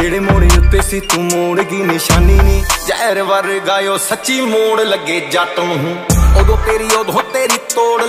ਜਿਹੜੇ ਮੋੜੇ ਉੱਤੇ ਸੀ, ਤੂੰ ਮੋੜ ਗਈ, ਨਿਸ਼ਾਨੀ ਨੀ। ਜ਼ਹਿਰ ਵਰਗਾ ਓ ਸੱਚੀ ਮੋੜ ਲੱਗੇ ਜੱਟ ਨੂੰ। ਉਦੋਂ ਤੇਰੀ ਉਦੋਂ